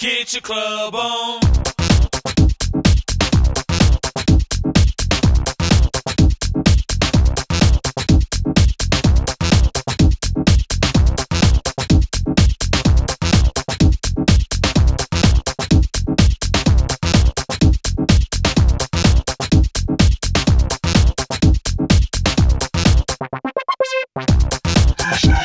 Get your club on.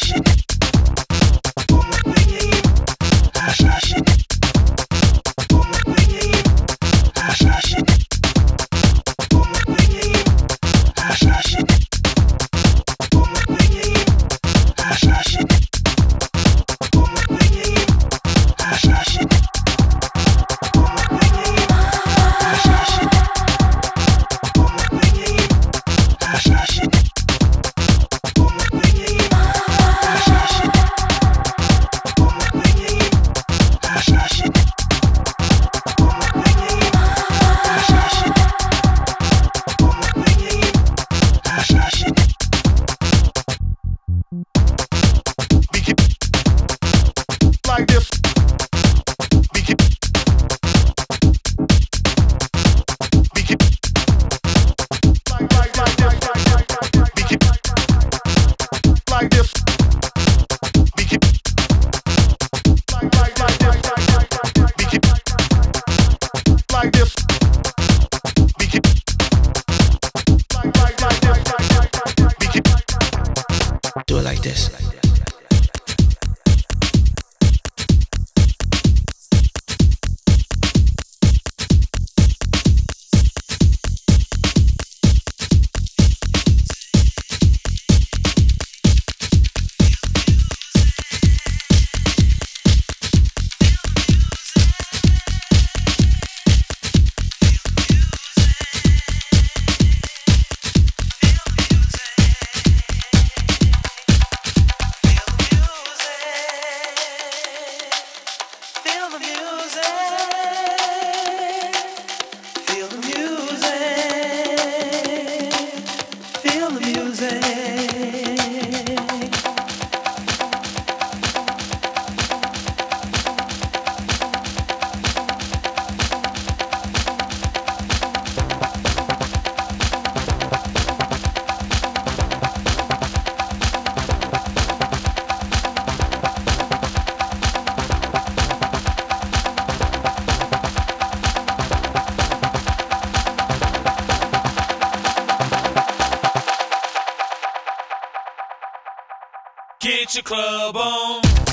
this. music. Get your club on.